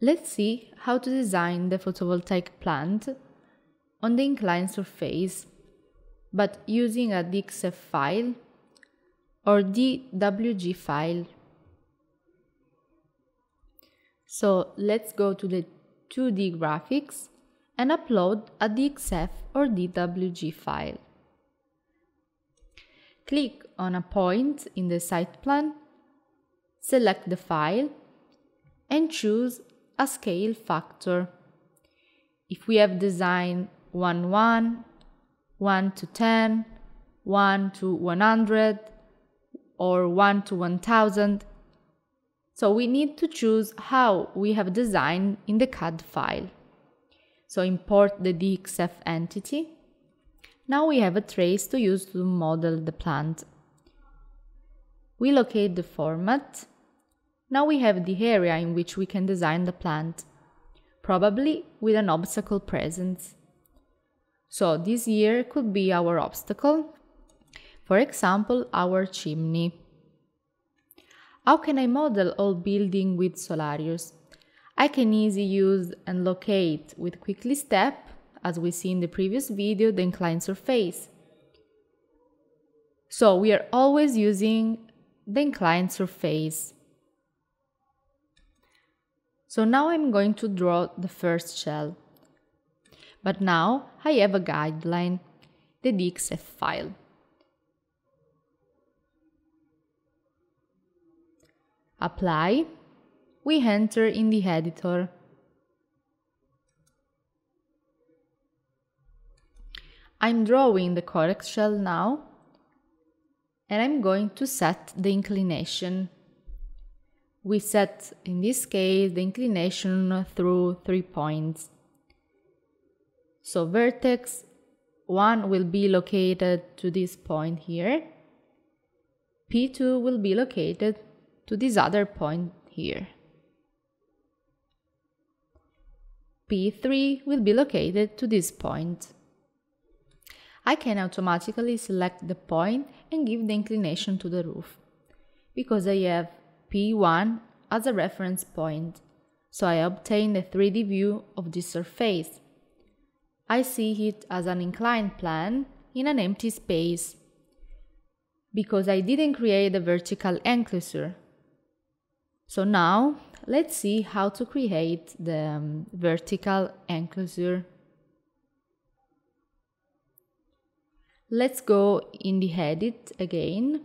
Let's see how to design the photovoltaic plant on the inclined surface, but using a DXF file or DWG file. So let's go to the 2D graphics and upload a DXF or DWG file. Click on a point in the site plan, select the file and choose a scale factor. If we have design 1 1, 1 to 10, 1 to 100, or 1 to 1000, so we need to choose how we have designed in the CAD file. So import the DXF entity. Now we have a trace to use to model the plant. We locate the format. Now we have the area in which we can design the plant, probably with an obstacle present. So this here could be our obstacle, for example, our chimney. How can I model all building with Solarius? I can easily use and locate with quickly step, as we see in the previous video, the inclined surface. So we are always using the inclined surface. So now I'm going to draw the first shell. But now I have a guideline, the DXF file. Apply. We enter in the editor. I'm drawing the correct shell now and I'm going to set the inclination. We set, in this case, the inclination through three points. So vertex 1 will be located to this point here. P2 will be located to this other point here. P3 will be located to this point. I can automatically select the point and give the inclination to the roof, because I have P1 as a reference point, so I obtain the 3D view of this surface. I see it as an inclined plane in an empty space, because I didn't create a vertical enclosure, so now let's see how to create the um, vertical enclosure. Let's go in the edit again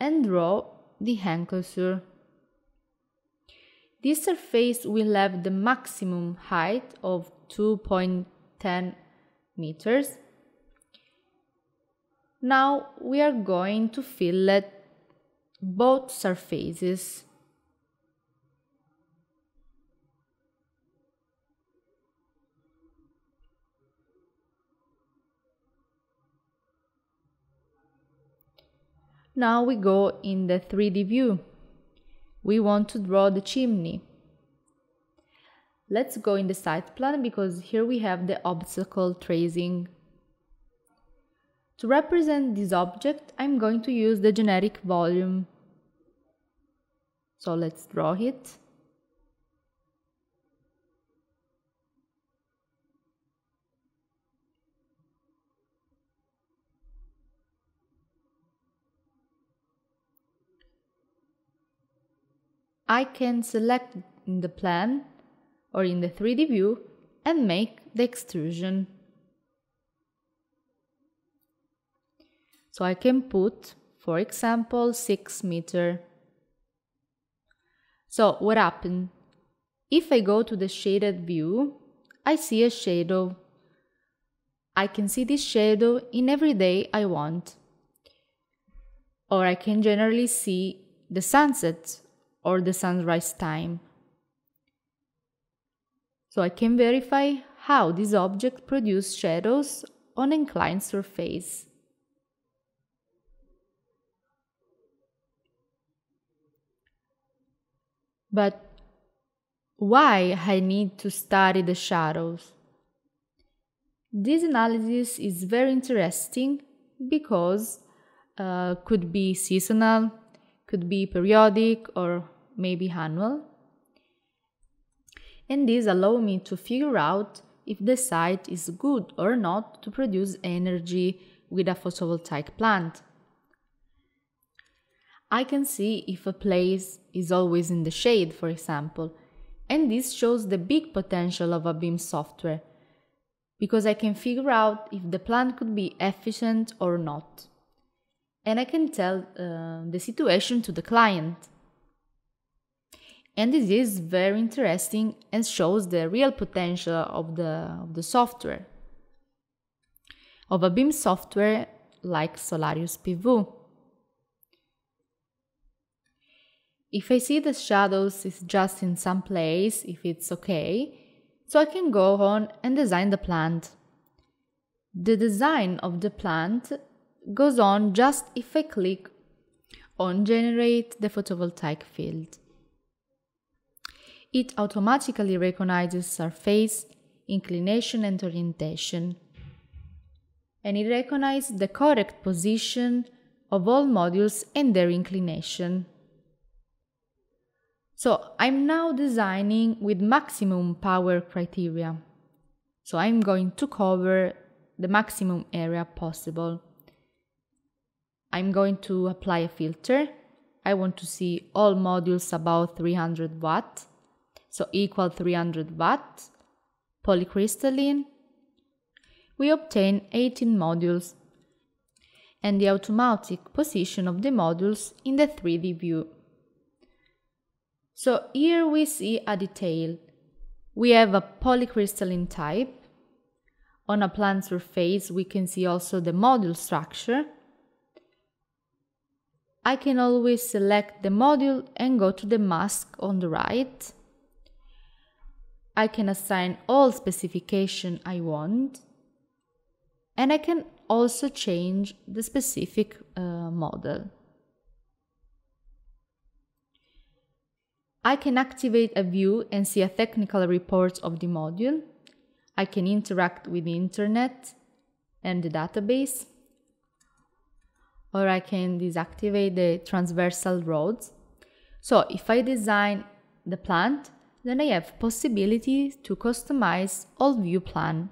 and draw the enclosure. This surface will have the maximum height of 2.10 meters. Now we are going to fillet both surfaces. Now we go in the 3D view. We want to draw the chimney. Let's go in the site plan because here we have the obstacle tracing to represent this object, I'm going to use the generic volume. So let's draw it. I can select in the plan or in the 3D view and make the extrusion. So I can put, for example, 6 meter. So what happened? If I go to the shaded view, I see a shadow. I can see this shadow in every day I want. Or I can generally see the sunset or the sunrise time. So I can verify how this object produces shadows on inclined surface. But why I need to study the shadows? This analysis is very interesting because uh, could be seasonal, could be periodic or maybe annual. and these allow me to figure out if the site is good or not to produce energy with a photovoltaic plant. I can see if a place is always in the shade, for example, and this shows the big potential of a BIM software because I can figure out if the plant could be efficient or not. And I can tell uh, the situation to the client. And this is very interesting and shows the real potential of the, of the software, of a BIM software like Solarius PV. If I see the shadows is just in some place, if it's okay, so I can go on and design the plant. The design of the plant goes on just if I click on generate the photovoltaic field. It automatically recognizes surface, inclination and orientation. And it recognizes the correct position of all modules and their inclination. So I'm now designing with maximum power criteria. So I'm going to cover the maximum area possible. I'm going to apply a filter. I want to see all modules above 300 watt, so equal 300 watt, polycrystalline. We obtain 18 modules and the automatic position of the modules in the 3D view. So here we see a detail. We have a polycrystalline type. On a plant surface, we can see also the module structure. I can always select the module and go to the mask on the right. I can assign all specification I want. And I can also change the specific uh, model. I can activate a view and see a technical report of the module. I can interact with the internet and the database. Or I can deactivate the transversal roads. So if I design the plant, then I have possibility to customize all view plan.